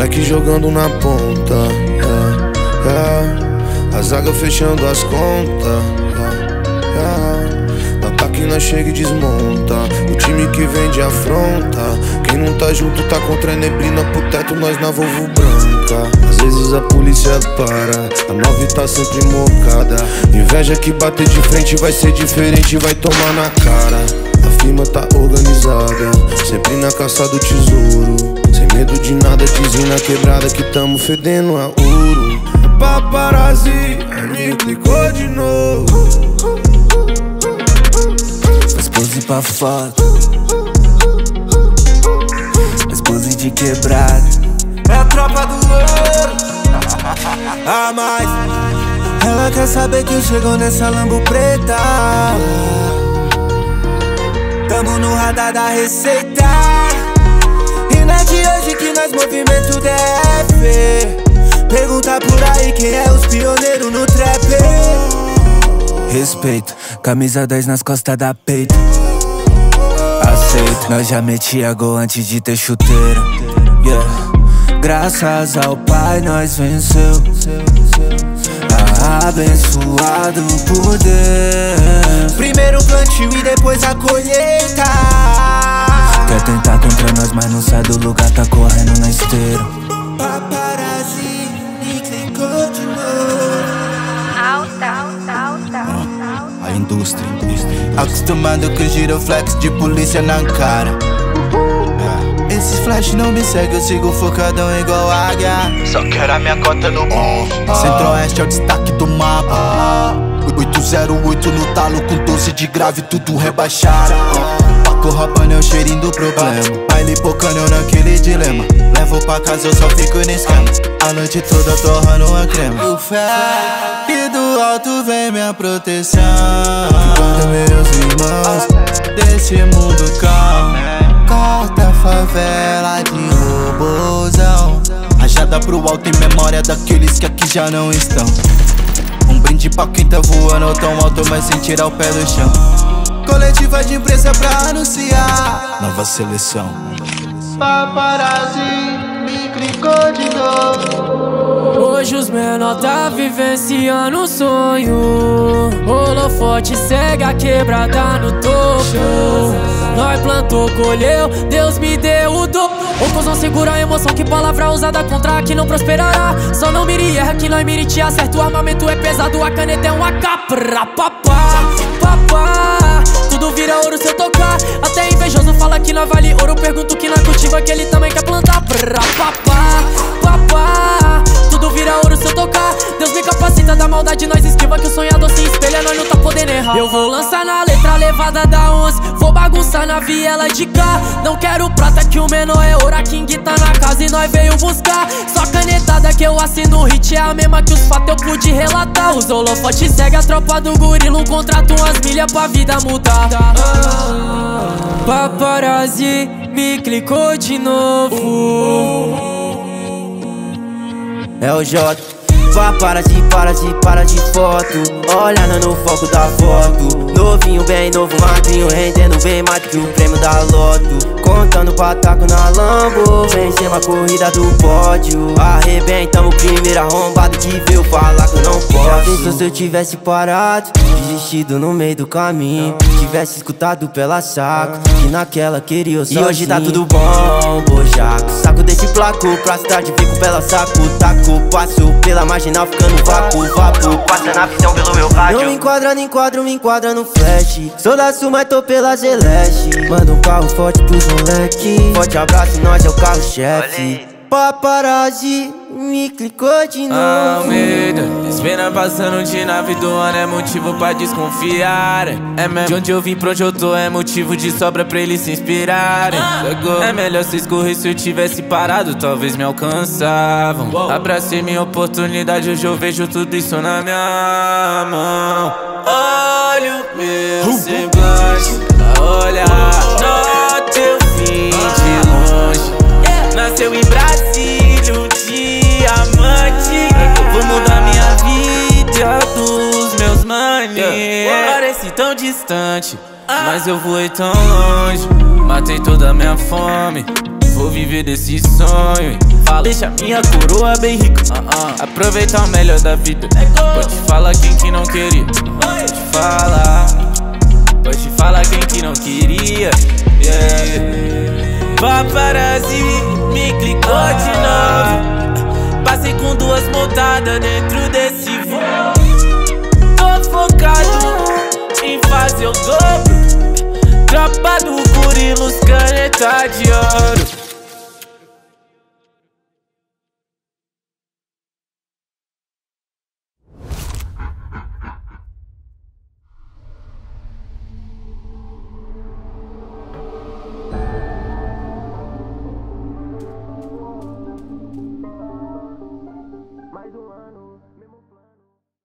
Moleque jogando na ponta, yeah, yeah. A zaga fechando as contas, yeah. No ataque nós chega e desmonta. O time que vem de afronta. Quem não tá junto tá contra a neblina pro teto, nós na Volvo branca. Às vezes a polícia para, a nove tá sempre mocada. Inveja que bater de frente vai ser diferente, vai tomar na cara. A firma tá organizada, sempre na caça do tesouro. Sem medo de nada, dizem na quebrada que tamo fedendo a ouro. Paparazzi, me clicou de novo. Faz pose foto. Faz pose de quebrada. É a tropa do ouro. Ah, mais. Ela quer saber quem chegou nessa lambo preta. Tamo no radar da receita. E não é de hoje que nós movimento DF. Pergunta por aí quem é os pioneiros no trap. Respeito, camisa 10 nas costas da peito. Aceito, nós já metia gol antes de ter chuteiro. Yeah. Graças ao Pai nós venceu. Abençoado por Deus. Primeiro plantio e depois a colheita. Quer tentar contra nós, mas não sai do lugar, tá correndo na esteira. Paparazzi me clicou de novo. Alta, alta, alta, alta. A indústria, indústria. Acostumado com giroflex de polícia na cara. Esses flash não me seguem, eu sigo focadão igual águia. Só quero a minha cota no bom. Centro-Oeste é o destaque do mapa. 808 no talo com 12 de grave, tudo rebaixado. Paco roubando é o cheirinho do problema. Baile pocando eu naquele dilema. Levo pra casa, eu só fico no esquema. A noite toda torrando uma crema. Fé e do alto vem minha proteção. Guarda meus irmãos desse mundo calmo. Corta a favela de robozão. Rajada pro alto em memória daqueles que aqui já não estão. Um brinde pra quem tá voando tão alto, mas sem tirar o pé do chão. Coletiva de imprensa pra anunciar. Nova seleção. Paparazzi me clicou de novo. Hoje os menor tá vivenciando um sonho Holofote segue a quebrada no topo Nós plantou, colheu, Deus me deu o dom O cuzão segura a emoção que palavra usada contra que não prosperará. Só não mire erra que nós mire te acerta O armamento é pesado, a caneta é uma capra. Papá, papá Tudo vira ouro se eu tocar. Até invejoso fala que nós vale ouro. Pergunto que nós cultiva que ele também quer plantar. Pra papá, papá Tudo vira ouro se eu tocar. Deus me capacita da maldade, nós esquiva Que o sonhador se espelha, nós não tá Eu vou lançar na letra levada da 11 Vou bagunçar na viela de cá. Não quero prata que o menor é ouro. A King tá na casa e nós veio buscar. Só canetada que eu assino hit É a mesma que os fatos eu pude relatar. Os holofotes segue a tropa do gorila Um contrato, umas milhas pra vida mudar Paparazzi me clicou de novo. É o J. Vá para de, para de, para de foto. Olha no foco da foto. Novinho, bem novo, magrinho Rendendo bem mais que o prêmio da loto. Contando pataco na Lambo Vencemos a corrida do pódio. Arrebentamos o primeiro arrombado Que veio falar pensou se eu tivesse parado Desistido no meio do caminho Tivesse escutado pela saco Que naquela queria eu sozinho E hoje tá tudo bom, bojaco. Saco desse placo pra cidade Fico pela saco, taco Passo pela marginal ficando vácuo, vapo Passa na visão pelo meu rádio. Não me enquadra, não enquadro, me enquadra no flash. Sou da sul, mas tô pela Celeste. Manda um carro forte pros moleque. Forte abraço, nós é o carro-chefe Paparazzi me clicou de novo Almeida, espera passando de nave do ano é motivo pra desconfiar. É mesmo de onde eu vim pra onde eu tô é motivo de sobra pra eles se inspirarem. É melhor se escorrer se eu tivesse parado, talvez me alcançavam. Abracei minha oportunidade, hoje eu vejo tudo isso na minha mão. Olha o meu semblante, olha, nota Tão distante, mas eu voei tão longe Matei toda a minha fome vou viver desse sonho. Fala. Deixa minha coroa bem rica. Uh -uh. Aproveitar o melhor da vida. Pode falar quem que não queria. Pode falar. Pode falar quem que não queria. Yeah. Paparazzi me clicou de novo. Passei com duas montadas dentro quilos, caneta de ouro.